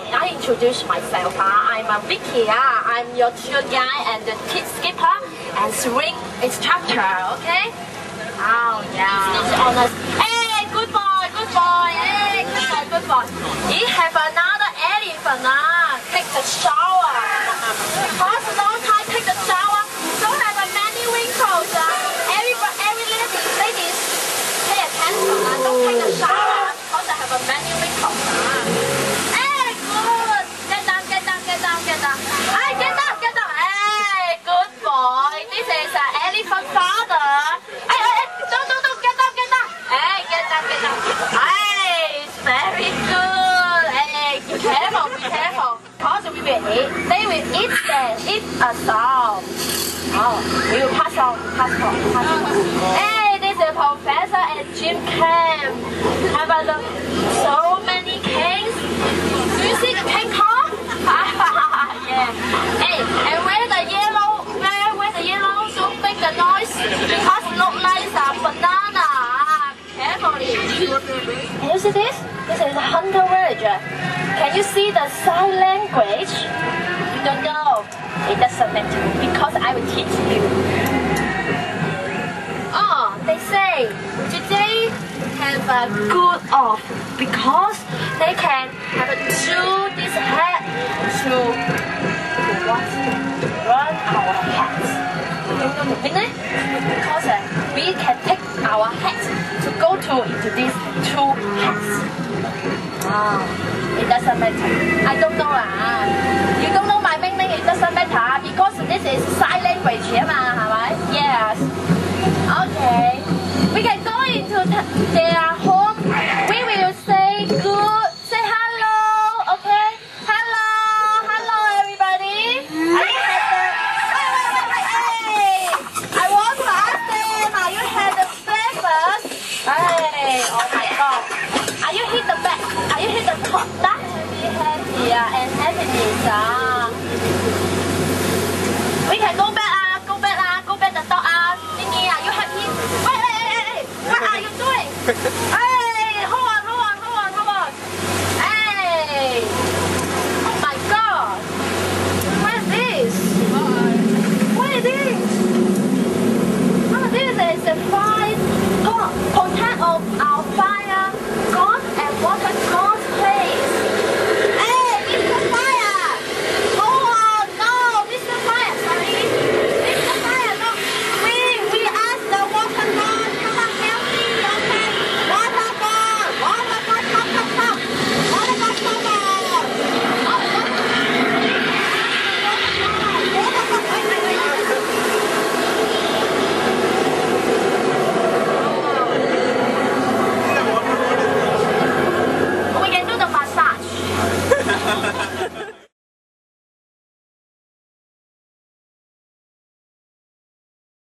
I introduce myself. Uh, I'm uh, Vicky. Uh, I'm your tour guide and the kid skipper and swing instructor. Okay? Oh yeah. This honest. Hey, good boy, good boy. Hey, good boy, good boy. We have another elephant. Uh, take the shower. Because long time take the shower. Don't have many wrinkles. Uh. Every every lady, ladies, pay attention. Uh. Don't take the shower because I have a many wrinkles. Uh. Hey, good. Get down, get down, get down, get down. Hey, get down, get down. Hey, good boy. This is an elephant father. Hey, hey, hey, don't, don't, don't, get down, get down. Hey, get down, get down. Hey, it's very good. Hey, be careful, be careful. Eat, they will eat them, eat us all. Oh, we will pass on, pass on, pass on. Hey, this is Professor and Jim Cam. Have a look. So many cakes. Do you see the cake car? yeah. Hey, and where the yellow, where, where the yellow so make the noise? Because look like a uh, banana. Carefully. Can you see this? This is a hunter villager. Can you see the sign language? a good off because they can have two this head to what? Run our heads. Because uh, we can take our heads to go to into these two heads. Ah, It doesn't matter. I don't know. Uh, you don't know my main it doesn't matter ah, because this is sign language, yeah, right? Yes. Okay. We can go into their That will and happiness. We can go back, ah, go back, ah, go back the dog. Uh, Thingy, are you happy? Wait, hey, hey, hey, what are you doing? hey, hold on, hold on, hold on, hold on. Hey, oh my god. What is this? What is this? Oh, this is a fun.